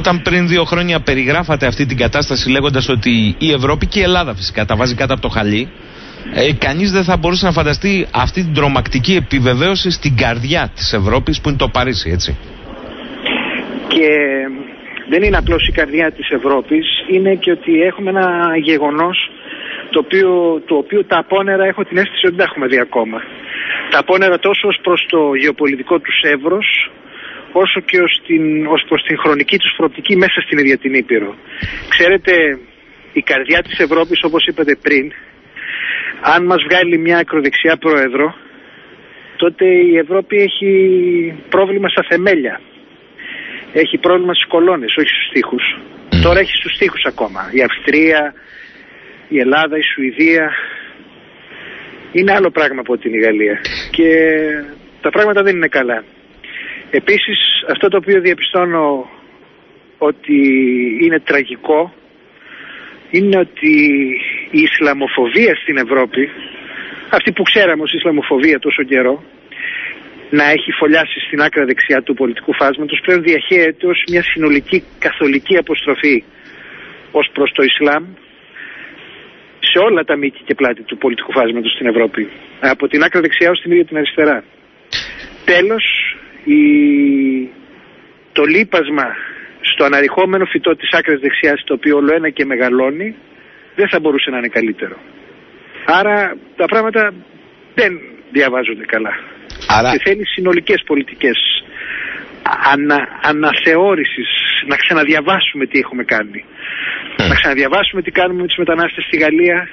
Όταν πριν δύο χρόνια περιγράφατε αυτή την κατάσταση λέγοντας ότι η Ευρώπη και η Ελλάδα φυσικά τα βάζει κάτω από το χαλί, ε, κανείς δεν θα μπορούσε να φανταστεί αυτή την τρομακτική επιβεβαίωση στην καρδιά της Ευρώπης που είναι το Παρίσι, έτσι. Και δεν είναι απλώς η καρδιά της Ευρώπης, είναι και ότι έχουμε ένα γεγονός το οποίο, το οποίο τα απόνερα έχω την αίσθηση ότι δεν τα έχουμε δει ακόμα. Τα απόνερα τόσο ως προς το γεωπολιτικό τους εύρος, όσο και ως, την, ως προς την χρονική τους προοπτική μέσα στην ίδια την Ήπειρο. Ξέρετε, η καρδιά της Ευρώπης, όπως είπατε πριν, αν μας βγάλει μια ακροδεξιά πρόεδρο, τότε η Ευρώπη έχει πρόβλημα στα θεμέλια. Έχει πρόβλημα στις κολόνες, όχι στους τοίχους. Τώρα έχει στους τοίχους ακόμα. Η Αυστρία, η Ελλάδα, η Σουηδία. Είναι άλλο πράγμα από την Γαλλία. Και τα πράγματα δεν είναι καλά. Επίσης αυτό το οποίο διαπιστώνω ότι είναι τραγικό είναι ότι η Ισλαμοφοβία στην Ευρώπη, αυτή που ξέραμε ως Ισλαμοφοβία τόσο καιρό, να έχει φωλιάσει στην άκρα δεξιά του πολιτικού φάσματος πλέον διαχέεται ως μια συνολική καθολική αποστροφή ως προς το Ισλάμ σε όλα τα μήκη και πλάτη του πολιτικού φάσματος στην Ευρώπη. Από την άκρα δεξιά ως την ίδια την αριστερά. Τέλος, η... το λείπασμα στο αναρριχόμενο φυτό της άκρας δεξιάς το οποίο όλο ένα και μεγαλώνει δεν θα μπορούσε να είναι καλύτερο. Άρα τα πράγματα δεν διαβάζονται καλά. Άρα... Και θέλει συνολικές πολιτικές ανα, αναθεώρησης, να ξαναδιαβάσουμε τι έχουμε κάνει. Mm. Να ξαναδιαβάσουμε τι κάνουμε με τους μετανάστες στη Γαλλία,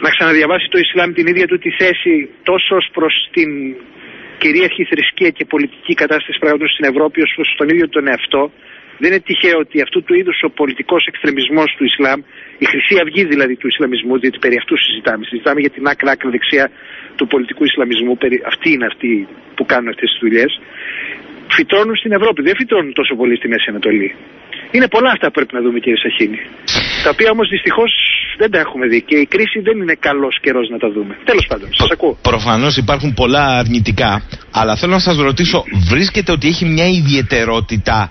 να ξαναδιαβάσει το Ισλάμ την ίδια του τη θέση τόσο ως προς την κυρίαρχη θρησκεία και πολιτική κατάσταση πράγματος στην Ευρώπη ως προς τον ίδιο τον εαυτό δεν είναι τυχαίο ότι αυτού του είδους ο πολιτικός εξτρεμισμός του Ισλάμ, η χρυσή αυγή δηλαδή του Ισλαμισμού, διότι περί αυτού συζητάμε. Συζητάμε για την άκρα άκρα δεξιά του πολιτικού Ισλαμισμού. Περί, αυτοί είναι αυτοί που κάνουν αυτές τις δουλειές. Φυτρώνουν στην Ευρώπη, δεν φυτρώνουν τόσο πολύ στη Μέση Ανατολή. Είναι πολλά αυτά που πρέπει να δούμε κύριε Σαχίνη. Τα οποία όμως δυστυχώς δεν τα έχουμε δει και η κρίση δεν είναι καλός καιρός να τα δούμε. Τέλος πάντων, σας ακούω. Προφανώς υπάρχουν πολλά αρνητικά, αλλά θέλω να σας ρωτήσω, βρίσκεται ότι έχει μια ιδιαιτερότητα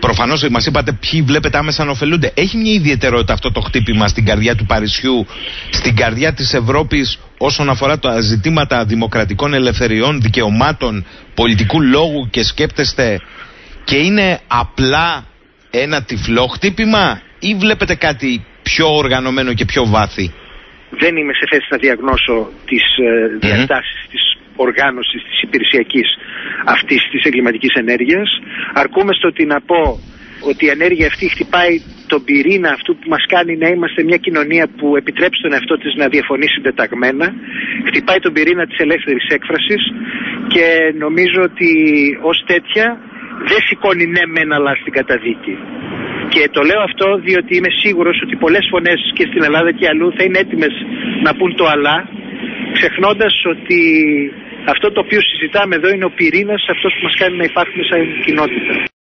Προφανώς μας είπατε ποιοι βλέπετε άμεσα να ωφελούνται. Έχει μια ιδιαιτερότητα αυτό το χτύπημα στην καρδιά του Παρισιού, στην καρδιά της Ευρώπης όσον αφορά τα ζητήματα δημοκρατικών ελευθεριών, δικαιωμάτων, πολιτικού λόγου και σκέπτεστε και είναι απλά ένα τυφλό χτύπημα; Ή βλέπετε κάτι πιο οργανωμένο και πιο βάθη; Δεν είμαι σε θέση να διαγνώσω τις ε, διαστάσεις mm-hmm. της οργάνωσης της υπηρεσιακής αυτής της εγκληματικής ενέργειας. Αρκούμε στο ότι να πω ότι η ενέργεια αυτή χτυπάει τον πυρήνα αυτού που μας κάνει να είμαστε μια κοινωνία που επιτρέπει στον εαυτό της να διαφωνεί συντεταγμένα. Χτυπάει τον πυρήνα της ελεύθερης έκφρασης και νομίζω ότι ως τέτοια δεν σηκώνει ναι μεν αλλά στην καταδίκη. Και το λέω αυτό διότι είμαι σίγουρος ότι πολλές φωνές και στην Ελλάδα και αλλού θα είναι έτοιμες να πούν το αλλά ξεχνώντας ότι αυτό το οποίο συζητάμε εδώ είναι ο πυρήνας αυτός που μας κάνει να υπάρχουμε σαν κοινότητα.